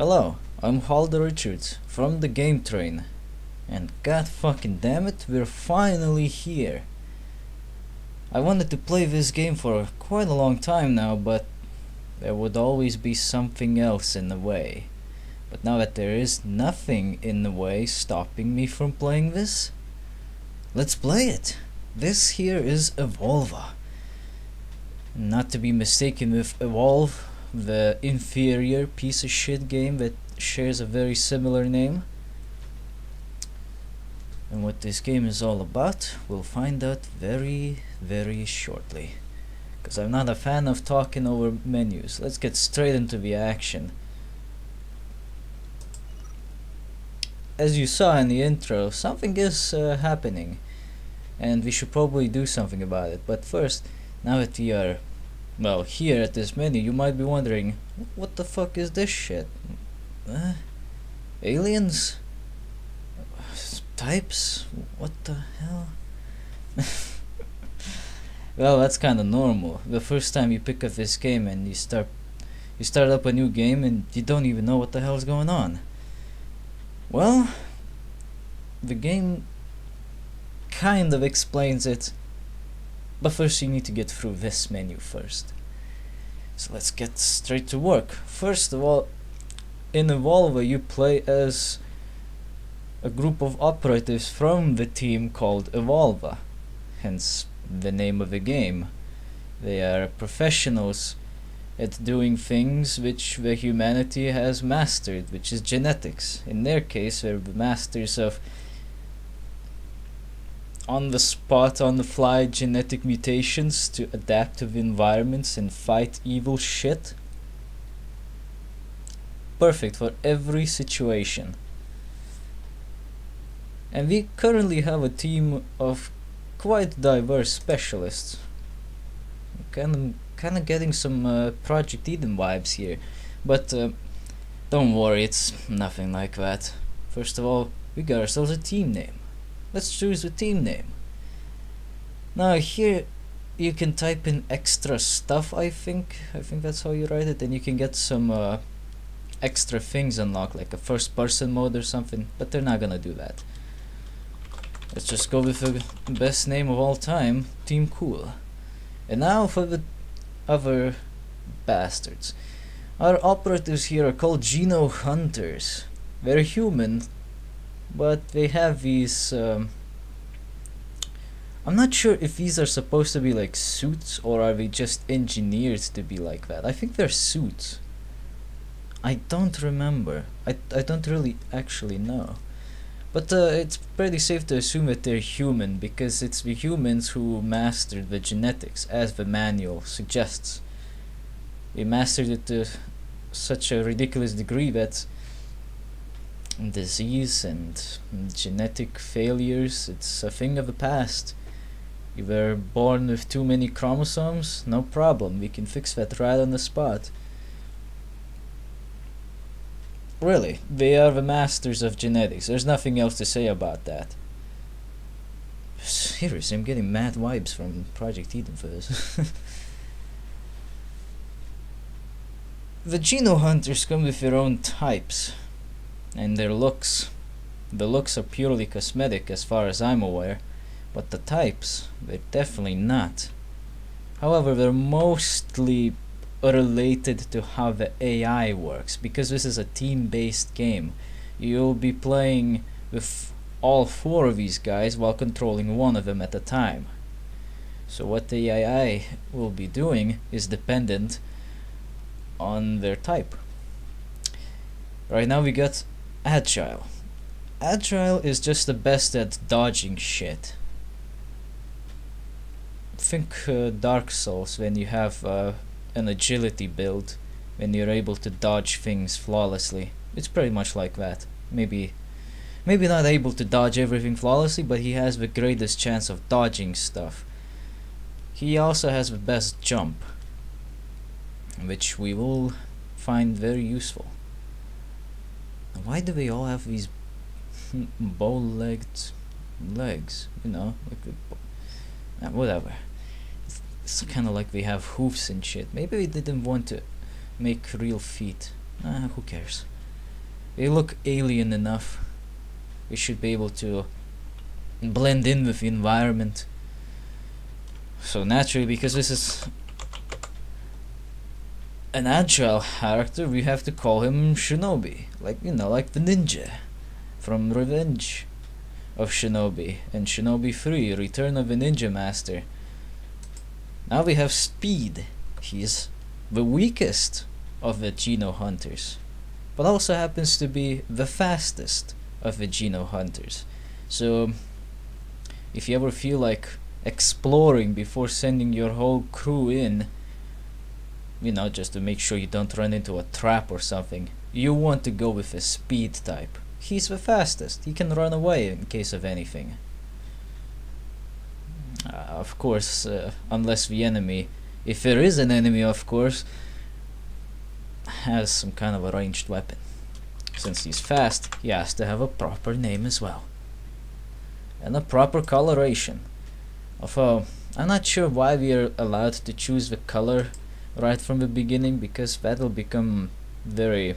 Hello, I'm Hwaldar Richards from the Game Train. And god fucking damn it, we're finally here. I wanted to play this game for quite a long time now, but there would always be something else in the way. But now that there is nothing in the way stopping me from playing this, let's play it. This here is Evolva. Not to be mistaken with Evolve, the inferior piece of shit game that shares a very similar name. And what this game is all about, we'll find out very, very shortly. Because I'm not a fan of talking over menus. Let's get straight into the action. As you saw in the intro, something is uh, happening. And we should probably do something about it. But first, now that we are well, here at this menu, you might be wondering, what the fuck is this shit? Uh, aliens? Types? What the hell? well, that's kind of normal. The first time you pick up this game and you start, you start up a new game and you don't even know what the hell's going on. Well, the game kind of explains it but first you need to get through this menu first. So let's get straight to work. First of all, in Evolva you play as a group of operatives from the team called Evolva, hence the name of the game. They are professionals at doing things which the humanity has mastered, which is genetics. In their case, they're the masters of on the spot, on the fly genetic mutations to adapt to the environments and fight evil shit. Perfect for every situation. And we currently have a team of quite diverse specialists. Kind of, kind of getting some uh, Project Eden vibes here, but uh, don't worry, it's nothing like that. First of all, we got ourselves a team name. Let's choose a team name. Now here you can type in extra stuff I think. I think that's how you write it and you can get some uh, extra things unlocked like a first person mode or something but they're not gonna do that. Let's just go with the best name of all time, Team Cool. And now for the other bastards. Our operatives here are called Geno Hunters. They're human, but they have these um, I'm not sure if these are supposed to be like suits or are they just engineered to be like that. I think they're suits. I don't remember. I, I don't really actually know. But uh, it's pretty safe to assume that they're human because it's the humans who mastered the genetics as the manual suggests. They mastered it to such a ridiculous degree that disease and genetic failures, it's a thing of the past. You were born with too many chromosomes? No problem, we can fix that right on the spot. Really, they are the masters of genetics. There's nothing else to say about that. Seriously, I'm getting mad vibes from Project Eden for this. the Geno Hunters come with their own types and their looks. The looks are purely cosmetic as far as I'm aware, but the types, they're definitely not. However, they're mostly related to how the AI works, because this is a team-based game. You'll be playing with all four of these guys while controlling one of them at a time. So what the AI will be doing is dependent on their type. Right now we got Agile. Agile is just the best at dodging shit. Think uh, Dark Souls when you have uh, an agility build, when you're able to dodge things flawlessly. It's pretty much like that. Maybe maybe not able to dodge everything flawlessly, but he has the greatest chance of dodging stuff. He also has the best jump, which we will find very useful. Why do we all have these bow-legged legs? You know, like uh, whatever. It's kind of like we have hooves and shit. Maybe we didn't want to make real feet. Ah, who cares? They look alien enough. We should be able to blend in with the environment. So naturally, because this is an agile character, we have to call him Shinobi. Like, you know, like the ninja from Revenge of Shinobi and Shinobi 3 Return of the Ninja Master. Now we have Speed. He's the weakest of the Geno Hunters, but also happens to be the fastest of the Geno Hunters. So, if you ever feel like exploring before sending your whole crew in, you know, just to make sure you don't run into a trap or something, you want to go with a speed type. He's the fastest. He can run away in case of anything. Uh, of course, uh, unless the enemy, if there is an enemy, of course, has some kind of a ranged weapon. Since he's fast, he has to have a proper name as well. And a proper coloration. Although, I'm not sure why we are allowed to choose the color right from the beginning, because that'll become very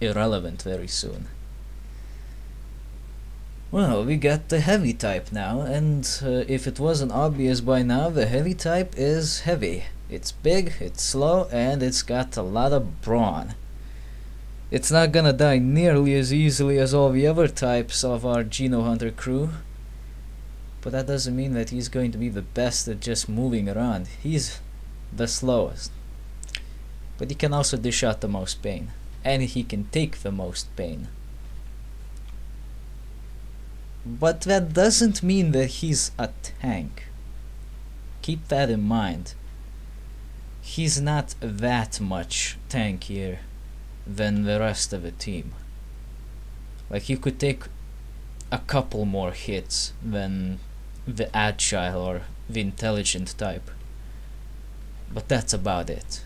irrelevant very soon. Well, we got the heavy type now, and uh, if it wasn't obvious by now, the heavy type is heavy. It's big, it's slow, and it's got a lot of brawn. It's not gonna die nearly as easily as all the other types of our Geno Hunter crew, but that doesn't mean that he's going to be the best at just moving around. He's the slowest. But he can also dish out the most pain, and he can take the most pain. But that doesn't mean that he's a tank. Keep that in mind. He's not that much tankier than the rest of the team. Like he could take a couple more hits than the agile or the intelligent type. But that's about it.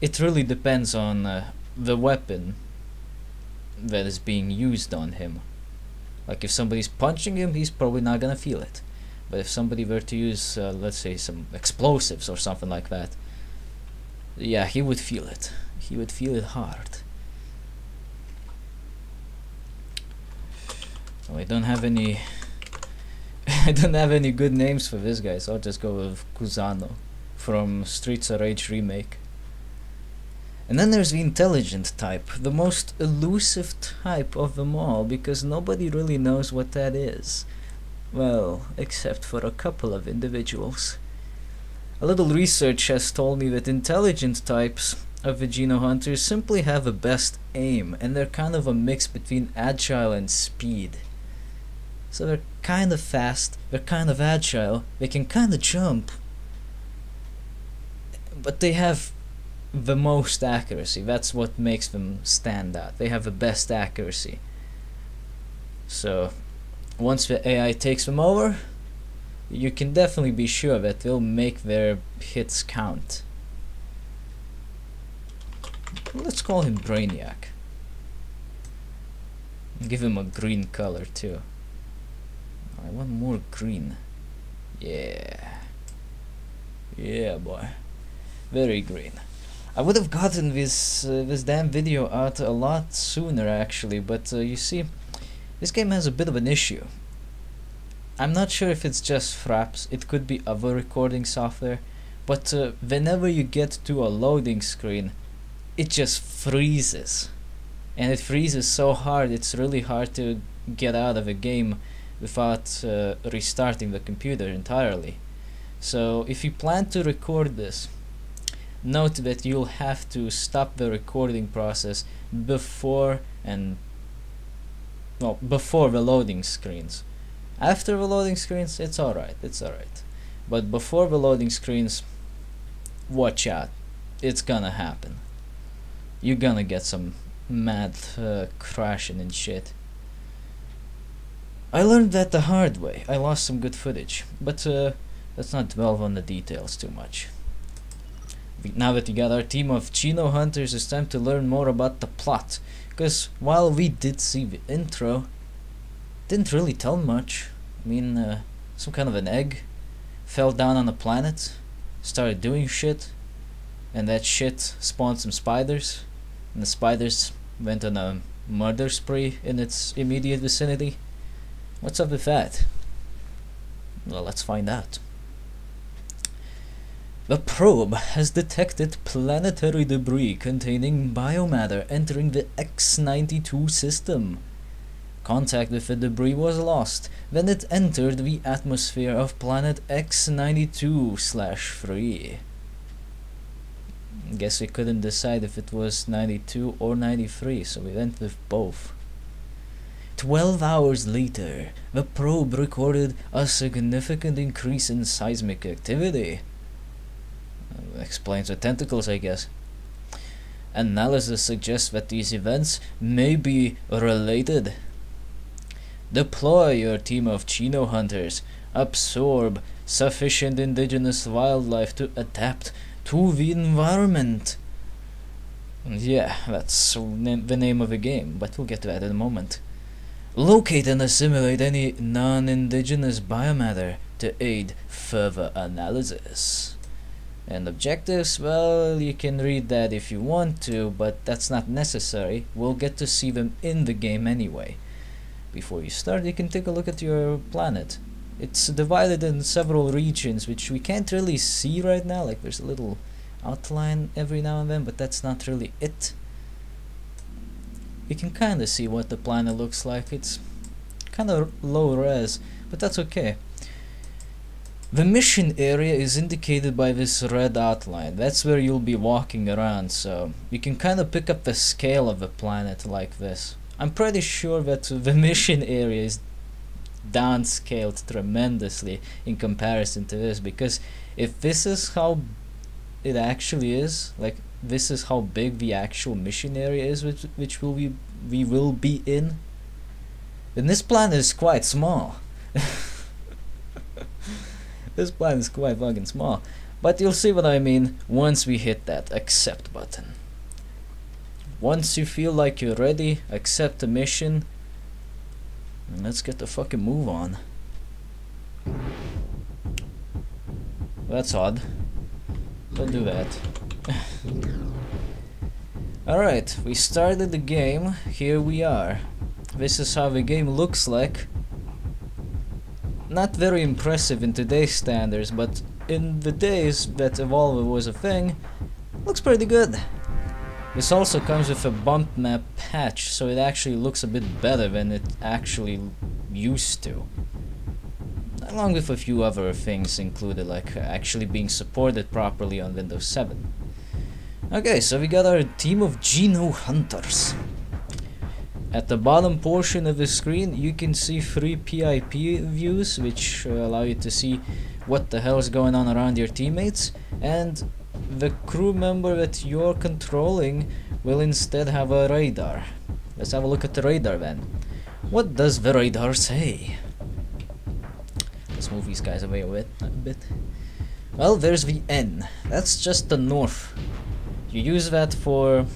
It really depends on uh, the weapon that is being used on him. Like if somebody's punching him, he's probably not gonna feel it. But if somebody were to use, uh, let's say, some explosives or something like that, yeah, he would feel it. He would feel it hard. I don't have any. I don't have any good names for this guy, so I'll just go with Kusano from Streets of Rage remake. And then there's the intelligent type, the most elusive type of them all, because nobody really knows what that is. Well, except for a couple of individuals. A little research has told me that intelligent types of the Geno Hunters simply have the best aim, and they're kind of a mix between agile and speed. So they're kind of fast, they're kind of agile, they can kind of jump, but they have the most accuracy. That's what makes them stand out. They have the best accuracy. So, once the AI takes them over, you can definitely be sure that they'll make their hits count. Let's call him Brainiac. Give him a green color too. I want more green. Yeah. Yeah, boy. Very green. I would have gotten this uh, this damn video out a lot sooner actually, but uh, you see, this game has a bit of an issue. I'm not sure if it's just Fraps, it could be other recording software, but uh, whenever you get to a loading screen, it just freezes. And it freezes so hard, it's really hard to get out of a game without uh, restarting the computer entirely. So if you plan to record this, note that you'll have to stop the recording process before and well before the loading screens. After the loading screens it's alright it's alright. But before the loading screens watch out. It's gonna happen. You're gonna get some mad uh, crashing and shit I learned that the hard way I lost some good footage but uh, let's not dwell on the details too much now that we got our team of Geno Hunters, it's time to learn more about the plot. Because while we did see the intro, didn't really tell much. I mean, uh, some kind of an egg fell down on a planet, started doing shit, and that shit spawned some spiders, and the spiders went on a murder spree in its immediate vicinity? What's up with that? Well, let's find out. The probe has detected planetary debris containing biomatter entering the X-92 system. Contact with the debris was lost when it entered the atmosphere of planet X-92-3. Guess we couldn't decide if it was 92 or 93, so we went with both. Twelve hours later, the probe recorded a significant increase in seismic activity. Explains the tentacles, I guess. Analysis suggests that these events may be related. Deploy your team of Geno hunters. Absorb sufficient indigenous wildlife to adapt to the environment. Yeah, that's the name of the game, but we'll get to that in a moment. Locate and assimilate any non-indigenous biomatter to aid further analysis. And objectives, well, you can read that if you want to, but that's not necessary. We'll get to see them in the game anyway. Before you start, you can take a look at your planet. It's divided in several regions, which we can't really see right now. Like, there's a little outline every now and then, but that's not really it you can kinda see what the planet looks like. It's kinda low res, but that's okay. The mission area is indicated by this red outline. That's where you'll be walking around, so you can kinda pick up the scale of the planet like this. I'm pretty sure that the mission area is downscaled tremendously in comparison to this because if this is how it actually is, like this is how big the actual mission area is which, which will we, we will be in. Then this planet is quite small. This planet is quite fucking small. But you'll see what I mean once we hit that accept button. Once you feel like you're ready accept the mission. And let's get the fucking move on. That's odd don't do that Alright, we started the game, here we are. This is how the game looks like. Not very impressive in today's standards, but in the days that Evolva was a thing, looks pretty good. This also comes with a bump map patch, so it actually looks a bit better than it actually used to. Along with a few other things included, like actually being supported properly on Windows 7. Okay, so we got our team of Geno Hunters. At the bottom portion of the screen, you can see three PIP views, which uh, allow you to see what the hell is going on around your teammates, and the crew member that you're controlling will instead have a radar. Let's have a look at the radar then. What does the radar say? Move these guys away a bit. A bit. Well, there's the N. That's just the north. You use that for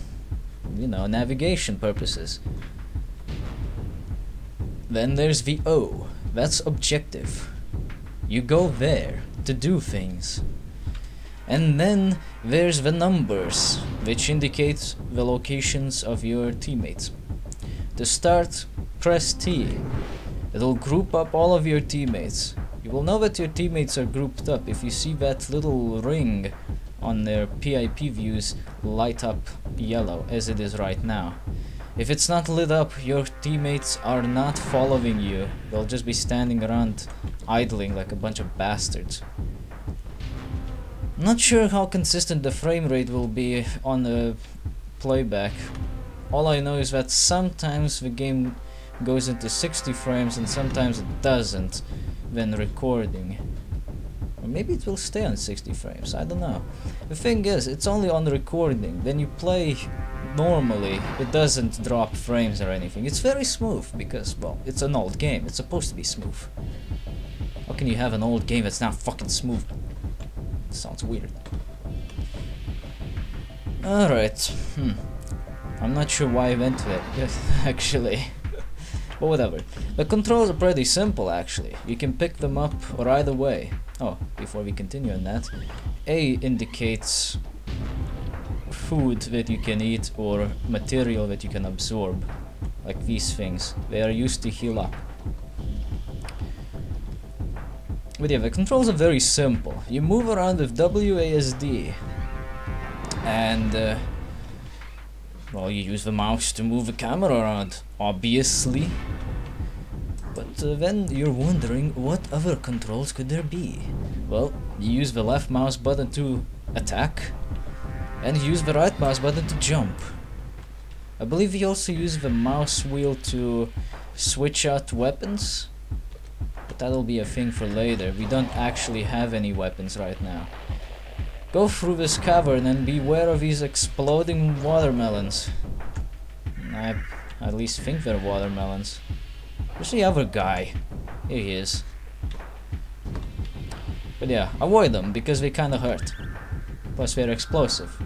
you know navigation purposes. Then there's the O. That's objective. You go there to do things. And then there's the numbers which indicate the locations of your teammates. To start press T. It'll group up all of your teammates you will know that your teammates are grouped up if you see that little ring on their PIP views light up yellow as it is right now. If it's not lit up, your teammates are not following you. They'll just be standing around idling like a bunch of bastards. Not sure how consistent the frame rate will be on the playback. All I know is that sometimes the game goes into 60 frames and sometimes it doesn't when recording. Or maybe it will stay on 60 frames, I don't know. The thing is, it's only on recording. When you play normally, it doesn't drop frames or anything. It's very smooth because, well, it's an old game. It's supposed to be smooth. How can you have an old game that's not fucking smooth? It sounds weird. Alright, hmm. I'm not sure why I went to it, actually. But whatever. The controls are pretty simple, actually. You can pick them up or either way. Oh, before we continue on that, A indicates food that you can eat or material that you can absorb. Like these things. They are used to heal up. But yeah, the controls are very simple. You move around with WASD. And, uh, well, you use the mouse to move the camera around, obviously. But uh, then you're wondering what other controls could there be? Well, you use the left mouse button to attack, and you use the right mouse button to jump. I believe you also use the mouse wheel to switch out weapons, but that'll be a thing for later. We don't actually have any weapons right now. Go through this cavern and beware of these exploding watermelons. I at least think they're watermelons. Where's the other guy? Here he is. But yeah, avoid them because they kinda hurt. Plus they're explosive.